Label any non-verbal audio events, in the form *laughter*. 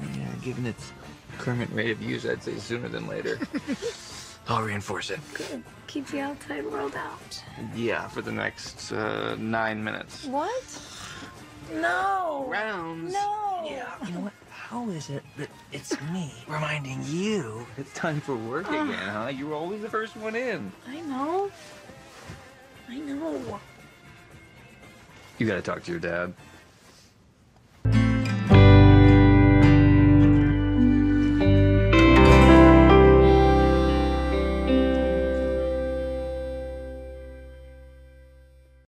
Yeah, given its current rate of use, I'd say sooner than later. *laughs* I'll reinforce it. Good. Keep the outside world out. Yeah, for the next uh, nine minutes. What? No. Rounds. No. Yeah, you know what? How is it that it's me *laughs* reminding you it's time for work ah. again, huh? You were always the first one in. I know. I know. You gotta talk to your dad.